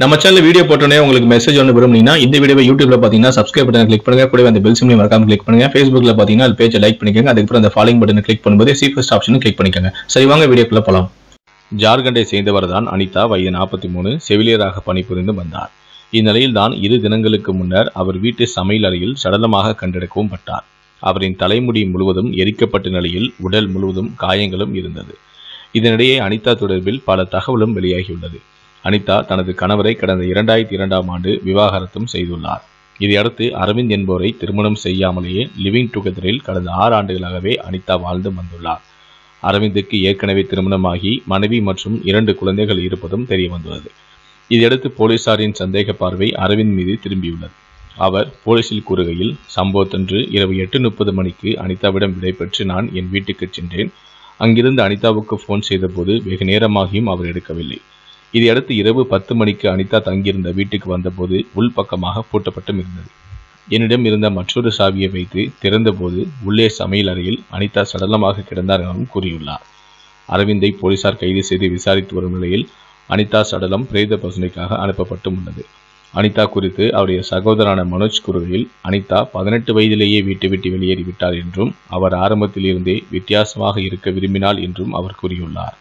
நம்ம channel video போட்டோன்னே உங்களுக்கு மெசேஜ் ஒன்று விரும்புனீங்கன்னா இந்த வீடியோ யூடியூப்ல பார்த்தீங்கன்னா சப்ஸ்கிரைப் பட்டன் கிளிக் பண்ணுங்க. கூட அந்த பெல் சிம்லையும் மறக்காம கிளிக் பண்ணுங்க. ஃபேஸ்புக்ல பார்த்தீங்கன்னா அது பேஜை லைக் பண்ணிக்கோங்க. அதுக்கப்புறம் அந்த ஃபாலோயிங் பட்டனை கிளிக் பண்ணும்போது சி ஃபர்ஸ்ட் ஆப்ஷனும் கிளிக் பண்ணிக்கோங்க. சரி வாங்க வீடியோக்குள்ள போலாம். ஜார்க்கண்டை சேர்ந்தவர் தான் அனிதா வயது நாற்பத்தி மூணு செவிலியராக பணிபுரிந்து வந்தார். இந்நிலையில் தான் இரு தினங்களுக்கு முன்னர் அவர் வீட்டு சமையல் அறையில் சடலமாக கண்டெடுக்கவும் பட்டார். அவரின் தலைமுடி முழுவதும் எரிக்கப்பட்ட நிலையில் உடல் முழுவதும் காயங்களும் இருந்தது. இதனிடையே அனிதா தொடர்பில் பல தகவலும் வெளியாகியுள்ளது. அனிதா தனது கணவரை கடந்த இரண்டாயிரத்தி இரண்டாம் ஆண்டு விவாகரத்தும் செய்துள்ளார். இதையடுத்து அரவிந்த் என்பவரை திருமணம் செய்யாமலேயே லிவிங் டுகெதரில் கடந்த ஆறு ஆண்டுகளாகவே அனிதா வாழ்ந்து வந்துள்ளார். அரவிந்துக்கு ஏற்கனவே திருமணமாகி மனைவி மற்றும் இரண்டு குழந்தைகள் இருப்பதும் தெரிய வந்துள்ளது இதையடுத்து போலீசாரின் சந்தேக பார்வை அரவிந்த் மீது திரும்பியுள்ளது. அவர் போலீசில் கூறுகையில் சம்பவத்தன்று இரவு எட்டு முப்பது மணிக்கு அனிதாவிடம் விடைபெற்று நான் என் வீட்டுக்கு சென்றேன். அங்கிருந்து அனிதாவுக்கு ஃபோன் செய்தபோது வெகு நேரமாகியும் அவர் எடுக்கவில்லை. இதையடுத்து இரவு பத்து மணிக்கு அனிதா தங்கியிருந்த வீட்டுக்கு வந்தபோது உள்பக்கமாக பூட்டப்பட்டும் இருந்தது. என்னிடம் இருந்த மற்றொரு சாவியை வைத்து திறந்தபோது உள்ளே சமையல் அறையில் அனிதா சடலமாக கிடந்தார் எனவும் கூறியுள்ளார். அரவிந்தை போலீசார் கைது செய்து விசாரித்து வரும் நிலையில் அனிதா சடலம் பிரேத பசுனைக்காக அனுப்பப்பட்டும் உள்ளது. அனிதா குறித்து அவருடைய சகோதரான மனோஜ் கூறுகையில் அனிதா பதினெட்டு வயதிலேயே வீட்டை விட்டு வெளியேறிவிட்டார் என்றும் அவர் ஆரம்பத்திலிருந்தே வித்தியாசமாக இருக்க விரும்பினார் என்றும் அவர் கூறியுள்ளார்.